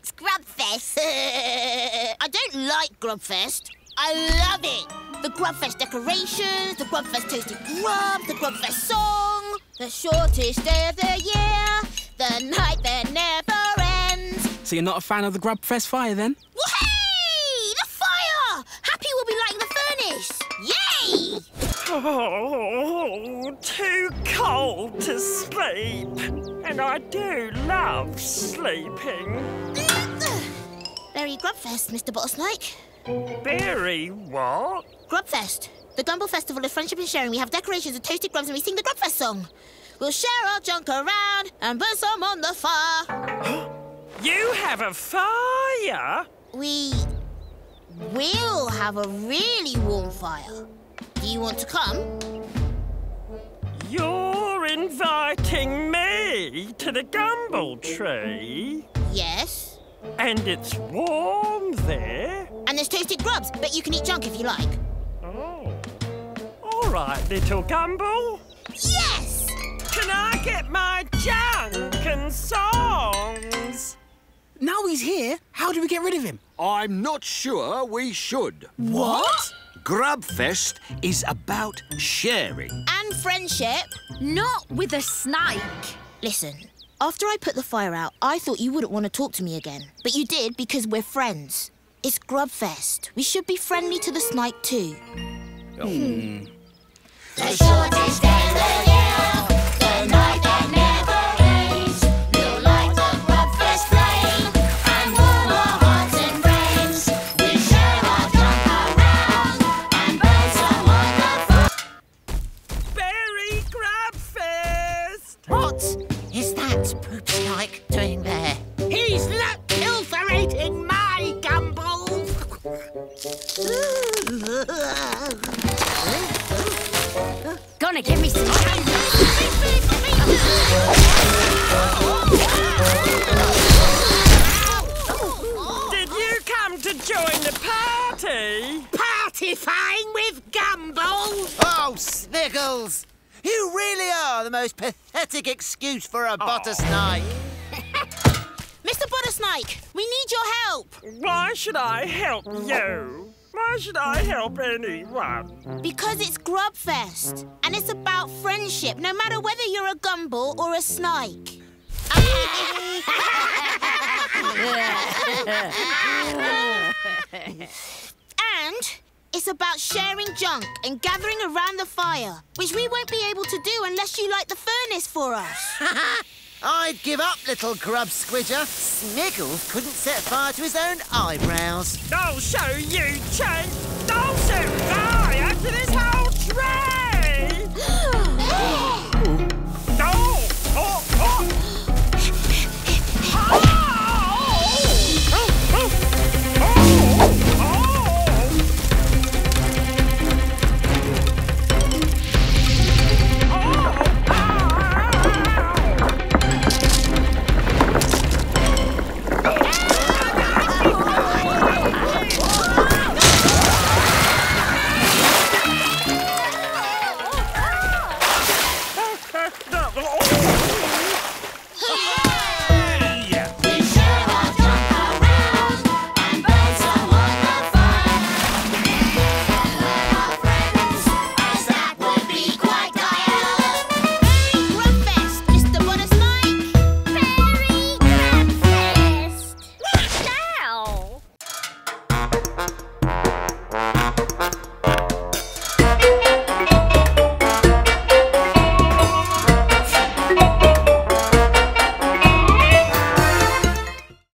likes Grubfest. I don't like Grubfest. I love it. The Grubfest decorations, the Grubfest toasted grub, the Grubfest song, the shortest day of the year, the night that never ends. So you're not a fan of the Grubfest fire, then? Oh, too cold to sleep. And I do love sleeping. Berry Grubfest, Mr. Bottersnike. Berry what? Grubfest, the Gumble Festival of Friendship and Sharing. We have decorations of toasted grubs and we sing the Grubfest song. We'll share our junk around and burn some on the fire. You have a fire? We will have a really warm fire. Do you want to come? You're inviting me to the Gumble tree? Yes. And it's warm there? And there's toasted grubs, but you can eat junk if you like. Oh. All right, little Gumble. Yes! Can I get my junk and songs? Now he's here, how do we get rid of him? I'm not sure we should. What? Grubfest is about sharing. And friendship. Not with a snake. Listen, after I put the fire out, I thought you wouldn't want to talk to me again. But you did because we're friends. It's Grubfest. We should be friendly to the snake too. Hmm. What is that poop snake doing there? He's not pilferating my gumbles! Gonna give me some Did you come to join the party? Partifying with gumbles? Oh, Sniggles! You really are the most pathetic excuse for a Bottersnike. Mr. Bottersnike, we need your help. Why should I help you? Why should I help anyone? Because it's Grubfest, and it's about friendship, no matter whether you're a gumble or a snake. and it's about sharing junk and gathering around the fire, which we won't be able to do unless you light the furnace for us. I'd give up, little grub squidger. Sniggles couldn't set fire to his own eyebrows. I'll show you, Chase! I'll show